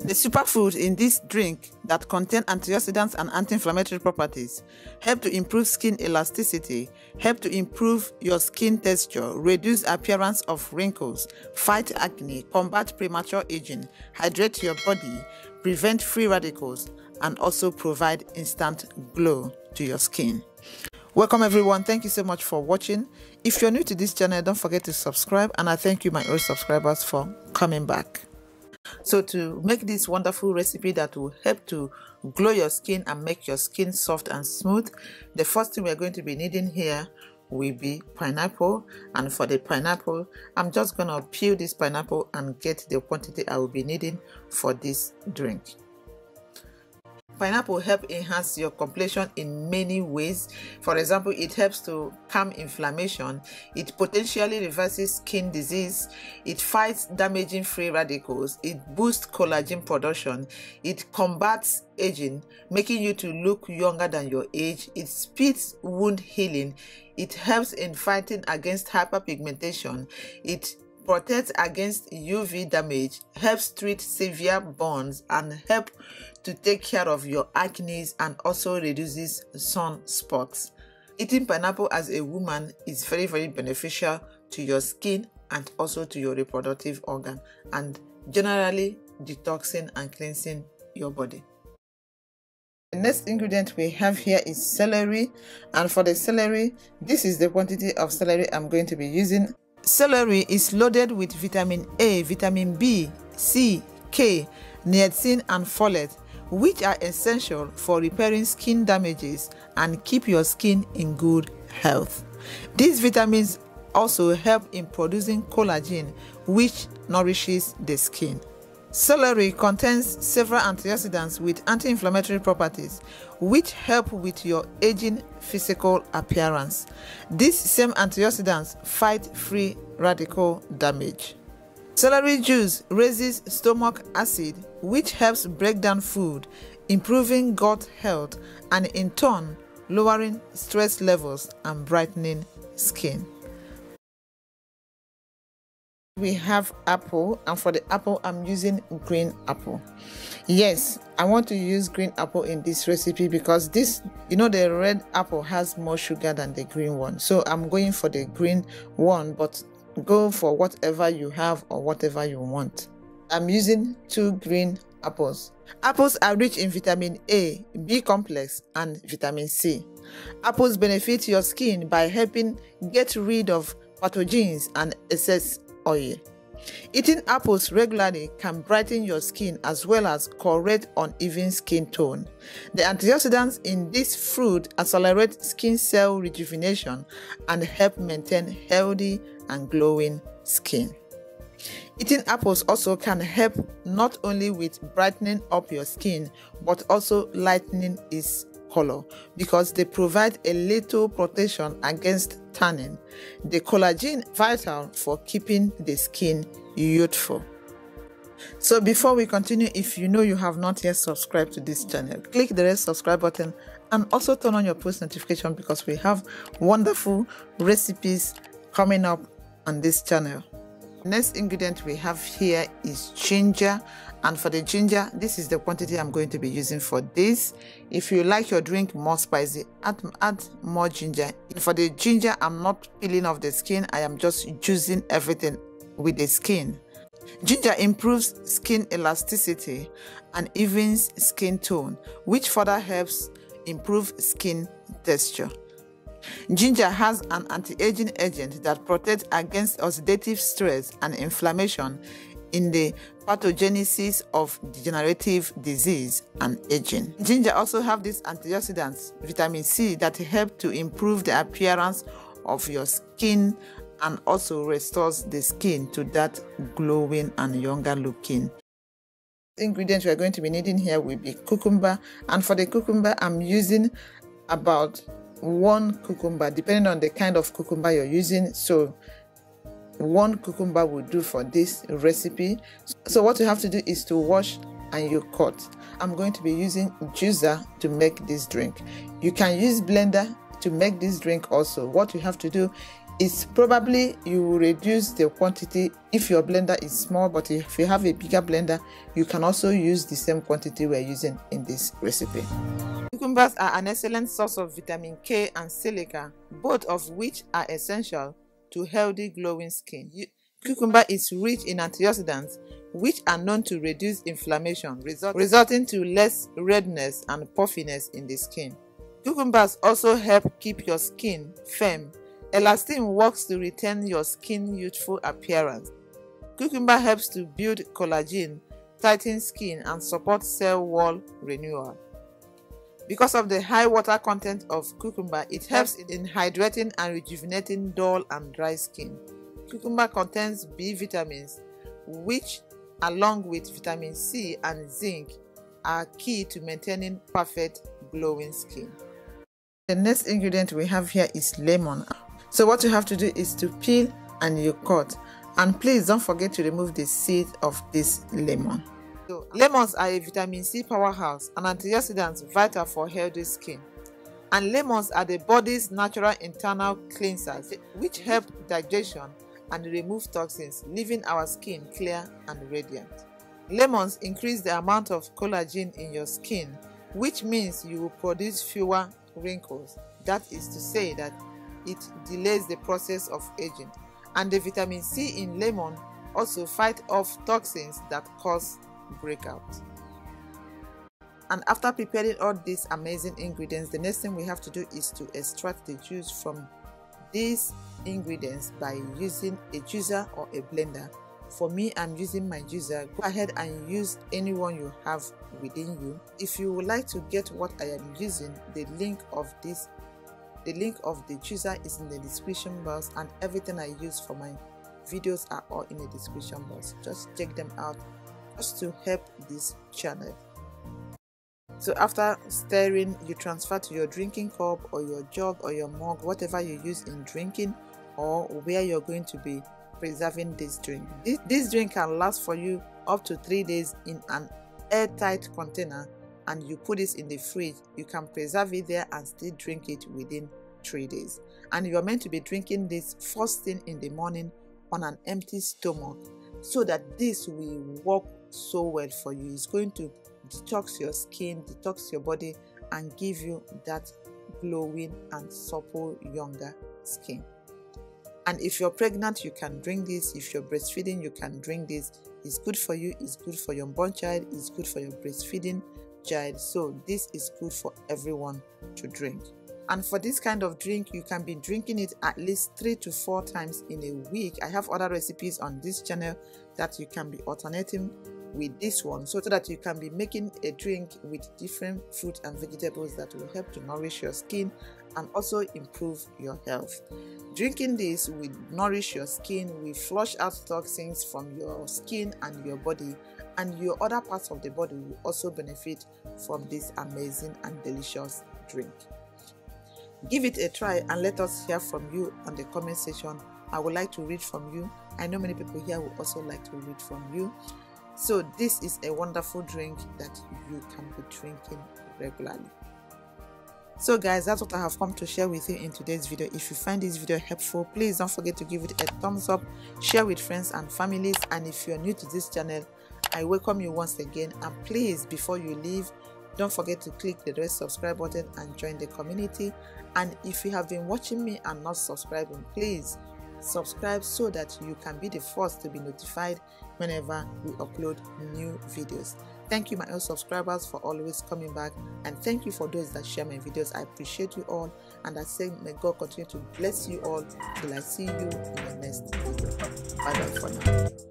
The superfood in this drink that contain antioxidants and anti-inflammatory properties help to improve skin elasticity, help to improve your skin texture, reduce appearance of wrinkles, fight acne, combat premature aging, hydrate your body, prevent free radicals, and also provide instant glow to your skin. Welcome everyone. Thank you so much for watching. If you're new to this channel, don't forget to subscribe and I thank you my old subscribers for coming back. So to make this wonderful recipe that will help to glow your skin and make your skin soft and smooth, the first thing we're going to be needing here will be pineapple and for the pineapple I'm just gonna peel this pineapple and get the quantity I will be needing for this drink. Pineapple help enhance your complexion in many ways. For example, it helps to calm inflammation. It potentially reverses skin disease. It fights damaging free radicals. It boosts collagen production. It combats aging, making you to look younger than your age. It speeds wound healing. It helps in fighting against hyperpigmentation. It protects against UV damage, helps treat severe burns, and help to take care of your acne and also reduces sunspots. Eating pineapple as a woman is very, very beneficial to your skin and also to your reproductive organ and generally detoxing and cleansing your body. The next ingredient we have here is celery and for the celery, this is the quantity of celery I'm going to be using. Celery is loaded with vitamin A, vitamin B, C, K, niacin and folate which are essential for repairing skin damages and keep your skin in good health. These vitamins also help in producing collagen, which nourishes the skin. Celery contains several antioxidants with anti-inflammatory properties, which help with your aging physical appearance. These same antioxidants fight free radical damage. Celery juice raises stomach acid, which helps break down food, improving gut health, and in turn, lowering stress levels and brightening skin. We have apple, and for the apple, I'm using green apple. Yes, I want to use green apple in this recipe because this, you know, the red apple has more sugar than the green one. So I'm going for the green one, but go for whatever you have or whatever you want. I'm using two green apples. Apples are rich in vitamin A, B complex, and vitamin C. Apples benefit your skin by helping get rid of pathogens and excess oil. Eating apples regularly can brighten your skin as well as correct uneven skin tone. The antioxidants in this fruit accelerate skin cell rejuvenation and help maintain healthy and glowing skin. Eating apples also can help not only with brightening up your skin but also lightening its color because they provide a little protection against tanning. The collagen vital for keeping the skin youthful. So before we continue, if you know you have not yet subscribed to this channel, click the red subscribe button and also turn on your post notification because we have wonderful recipes coming up on this channel. Next ingredient we have here is ginger and for the ginger this is the quantity I'm going to be using for this. If you like your drink more spicy add, add more ginger. For the ginger I'm not peeling off the skin I am just juicing everything with the skin. Ginger improves skin elasticity and evens skin tone which further helps improve skin texture. Ginger has an anti-aging agent that protects against oxidative stress and inflammation in the pathogenesis of degenerative disease and aging. Ginger also have these antioxidants, vitamin C, that help to improve the appearance of your skin and also restores the skin to that glowing and younger looking. The ingredients we are going to be needing here will be cucumber and for the cucumber I'm using about one cucumber depending on the kind of cucumber you're using so one cucumber will do for this recipe. So what you have to do is to wash and you cut. I'm going to be using juicer to make this drink. You can use blender to make this drink also. What you have to do is probably you will reduce the quantity if your blender is small but if you have a bigger blender you can also use the same quantity we're using in this recipe. Cucumbers are an excellent source of vitamin k and silica both of which are essential to healthy glowing skin cucumber is rich in antioxidants which are known to reduce inflammation result, resulting to less redness and puffiness in the skin cucumbers also help keep your skin firm Elastin works to retain your skin youthful appearance. Cucumber helps to build collagen, tighten skin, and support cell wall renewal. Because of the high water content of cucumber, it helps in hydrating and rejuvenating dull and dry skin. Cucumber contains B vitamins, which, along with vitamin C and zinc, are key to maintaining perfect glowing skin. The next ingredient we have here is lemon. So what you have to do is to peel and you cut. And please don't forget to remove the seed of this lemon. Lemons are a vitamin C powerhouse and antioxidants vital for healthy skin. And lemons are the body's natural internal cleansers which help digestion and remove toxins, leaving our skin clear and radiant. Lemons increase the amount of collagen in your skin, which means you will produce fewer wrinkles. That is to say that it delays the process of aging. And the vitamin C in lemon also fight off toxins that cause breakout. And after preparing all these amazing ingredients, the next thing we have to do is to extract the juice from these ingredients by using a juicer or a blender. For me, I'm using my juicer. Go ahead and use any one you have within you. If you would like to get what I am using, the link of this the link of the juicer is in the description box and everything I use for my videos are all in the description box. Just check them out just to help this channel. So after stirring, you transfer to your drinking cup or your jug or your mug, whatever you use in drinking or where you're going to be preserving this drink. This, this drink can last for you up to three days in an airtight container and you put it in the fridge, you can preserve it there and still drink it within three days. And you are meant to be drinking this first thing in the morning on an empty stomach so that this will work so well for you. It's going to detox your skin, detox your body, and give you that glowing and supple younger skin. And if you're pregnant, you can drink this. If you're breastfeeding, you can drink this. It's good for you, it's good for your unborn child, it's good for your breastfeeding child. So, this is good for everyone to drink. And for this kind of drink, you can be drinking it at least three to four times in a week. I have other recipes on this channel that you can be alternating with this one so that you can be making a drink with different fruit and vegetables that will help to nourish your skin and also improve your health. Drinking this will nourish your skin, will flush out toxins from your skin and your body, and your other parts of the body will also benefit from this amazing and delicious drink. Give it a try and let us hear from you on the comment section. I would like to read from you. I know many people here would also like to read from you. So, this is a wonderful drink that you can be drinking regularly. So guys, that's what I have come to share with you in today's video. If you find this video helpful, please don't forget to give it a thumbs up, share with friends and families. And if you're new to this channel, I welcome you once again. And please, before you leave, don't forget to click the red subscribe button and join the community. And if you have been watching me and not subscribing, please subscribe so that you can be the first to be notified whenever we upload new videos. Thank you, my old subscribers, for always coming back. And thank you for those that share my videos. I appreciate you all. And I say, may God continue to bless you all till I see you in the next video. Bye bye for now.